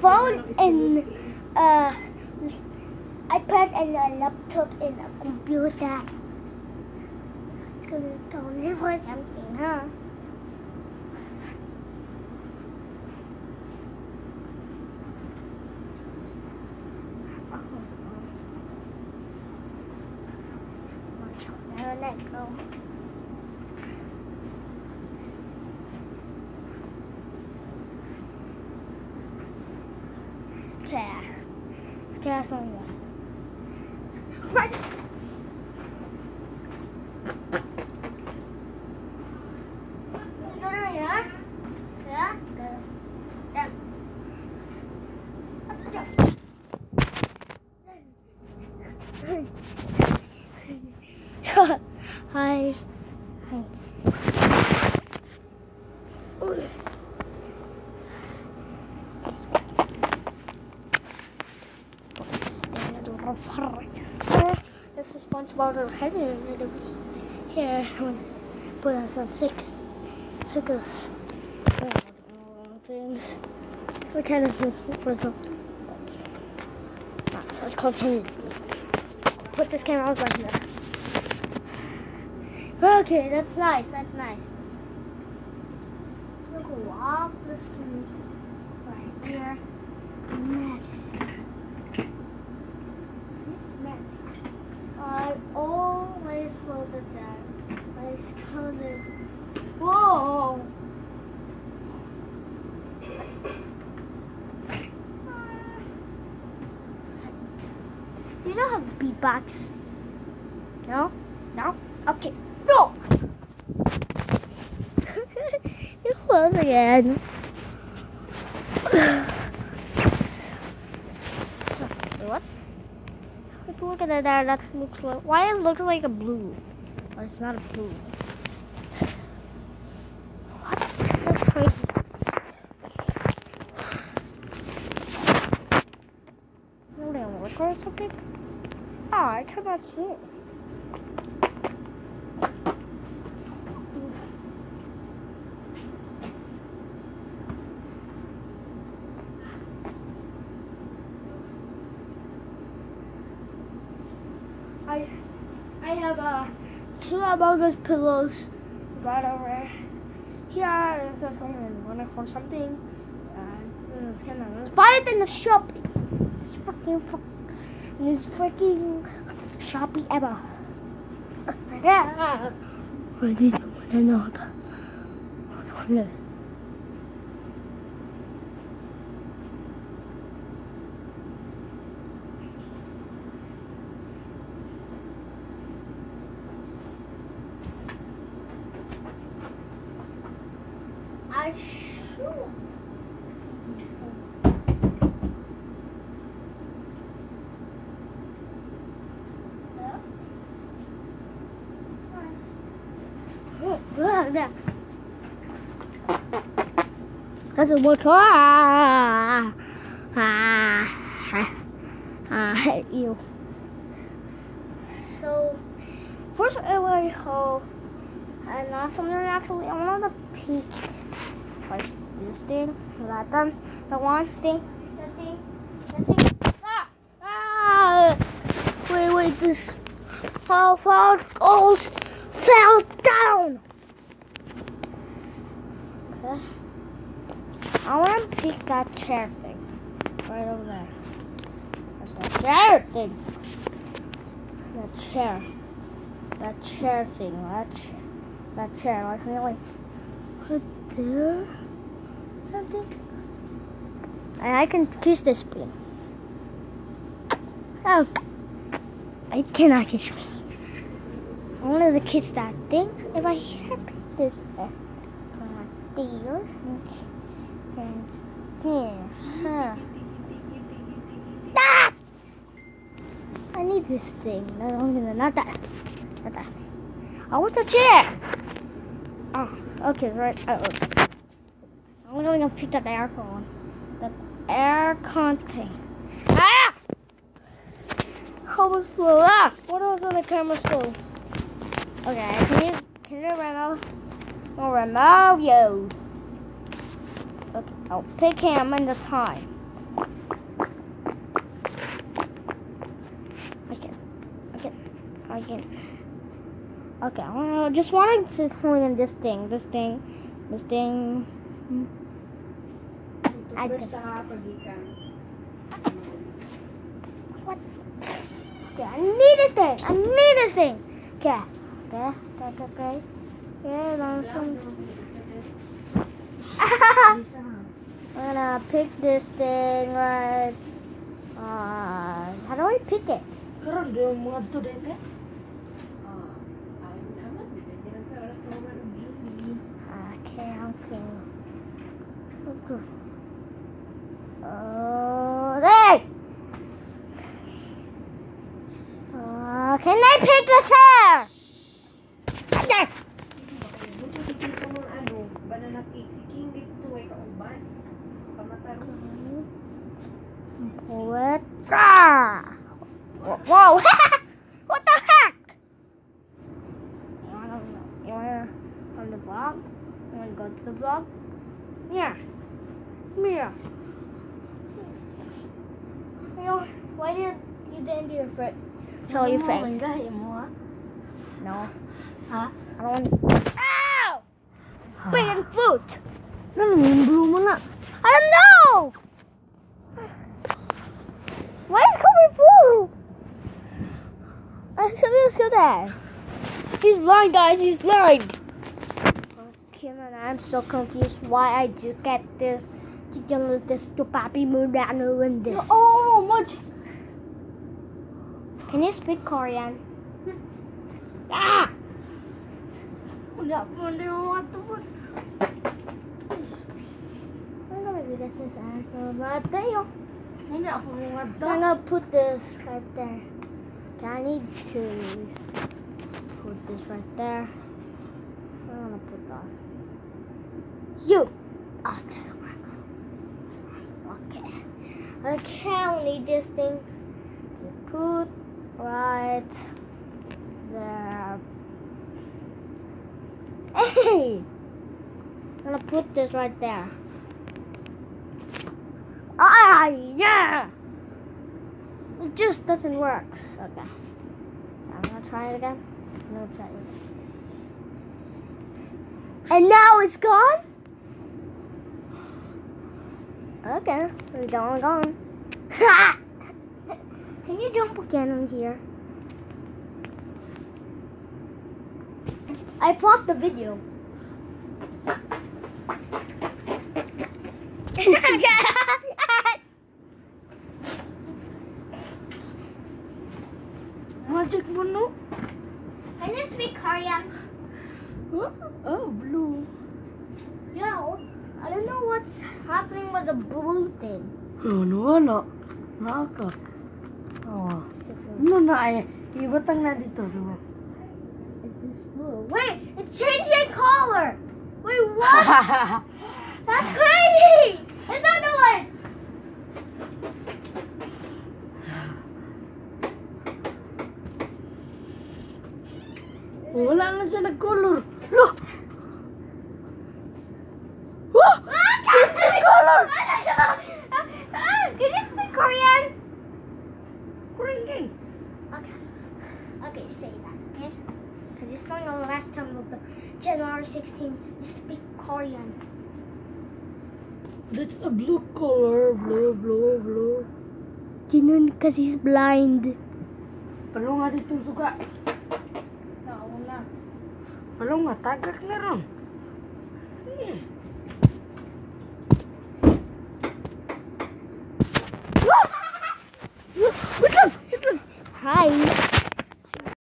phone and uh, iPad and a laptop and a computer. It's gonna go in for something, huh? Let go. Okay. Okay, that's not good. Right. You go to here. Yeah. Go. Yeah. Up the door. Hi. Hi. This is SpongeBob heading here put on some sick sickles uh, things. We kind of for some so it's called Henry. Put this camera here. Okay, that's nice, that's nice. Look the street right here. Magic. I always wanted that. I counted. Whoa! You don't have beatbox. No? No? Okay. No! it was again. what? Like, look at that. That looks like. Why it looks like a blue? Or it's not a blue. What? That's crazy. A work or something? Oh, I cannot see it. I I have uh, two Us pillows right over here. Is there something for something? Uh, it's kind of buy it in the shop. It's fucking fuck, this freaking Shopee ever. Yeah. I did want to know that. Look. I should. Doesn't work. Ah, ah, ah, I hate you. So, first to go, and now something actually, I want to peek. Like this thing, that one, the one thing, that thing, that thing. Ah! Ah! Wait, wait, this how far goes fell down. Okay. I want to pick that chair thing right over there. That chair thing. That chair. That chair thing. That chair. That chair. Like really. Right there. Something. And I can kiss this thing. Oh. I cannot kiss me. I wanted to kiss that thing. If I hit this uh, there and here. Ah! I need this thing. No, no, no, not that. Not that. I want the chair. Oh, okay, right. Oh. I'm gonna pick up the aircon. The aircon thing. Ah! Almost flew up. What else on the camera school? Okay, can you can you remove? I'll remove you. I'll pick him in the time. I can, I can, I can. Okay, I just wanted to clean in this thing, this thing, this thing. I just... What? Okay, I need this thing. I need this thing. Okay, okay, okay, okay. Yeah, okay. okay. I'm gonna pick this thing right. Uh, how do I pick it? Okay, okay. Okay. Oh, there! Uh, can I pick the chair? Pull it. Ah! Whoa! what the heck? You wanna, you wanna on the block? You wanna go to the block? Yeah. You know, why did you didn't do your foot? Show your face. Gahi mo ha. No. Ha? I don't want. Ow! Big and foot. Ano yung blue mo na? I don't know. Why is Kobe blue? I look at that. He's blind, guys. He's blind. Kim and I'm so confused why I just get this. Chicken this to Papi Murano and this. Oh, much. Can you speak Korean? Ah! Na yung mga gonna do this as right there. I'm gonna put this right there. Okay, I need to put this right there. I'm gonna put that. You! Oh, it doesn't work. Okay. Okay, I'll need this thing to put right there. Hey! I'm gonna put this right there. Ah, yeah! It just doesn't work. Okay. I'm gonna try it again. I'm gonna try it again. And now it's gone? Okay, we're gone, gone. Can you jump again on here? I paused the video. Magic no? Can you speak Korean? Huh? Oh, blue. No. I don't know what's happening with the blue thing. Ano, wala. Naka. Oh. Ano na ay? Ibatang na dito. diba? It's this blue. Wait, it's changing color. Wait, what? That's crazy. January 16th, you speak Korean. That's a blue color. Blue, blue, blue. Jinun, because he's blind. Palo nga dito suga. No, no. Palo nga, tagak na ron. Eh. Hi.